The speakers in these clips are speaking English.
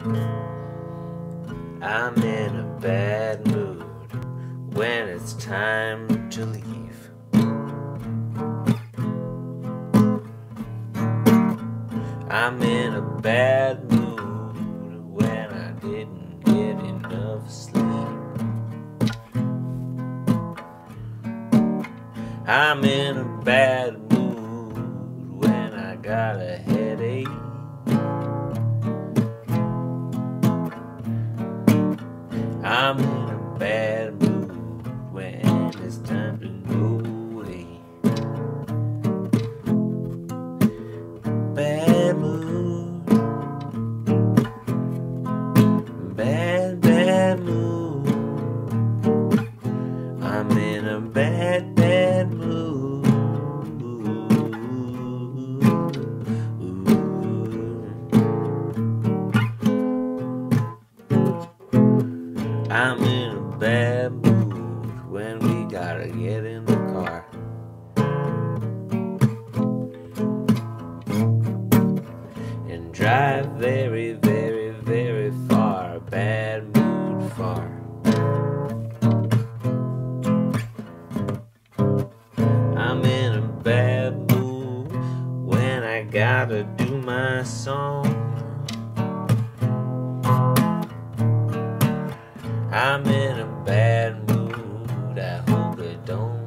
I'm in a bad mood when it's time to leave. I'm in a bad mood when I didn't get enough sleep. I'm in a bad mood when I got a headache. I'm in a bad mood when it's time to go away. Bad mood. Bad, bad mood. I'm in a bad, bad mood. Very, very, very far. Bad mood far. I'm in a bad mood when I gotta do my song. I'm in a bad mood. I hope it don't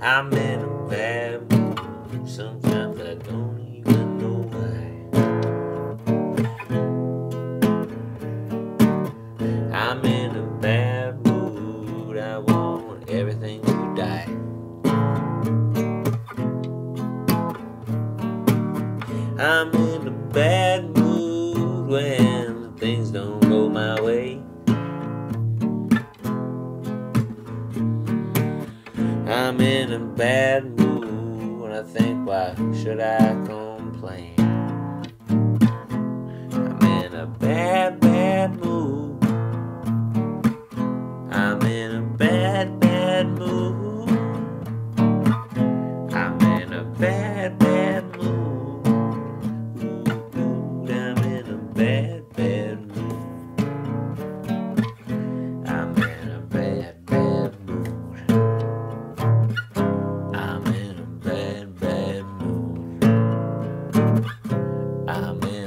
I'm in a bad mood. Sometimes I don't even know why. I'm in a bad mood. I want everything to die. I'm in a bad mood when things don't go my way. I'm in a bad mood. and I think, why should I complain? I'm in a bad, bad mood. I'm in a bad, bad mood. I'm in a bad, bad mood. I'm in a bad. Amen.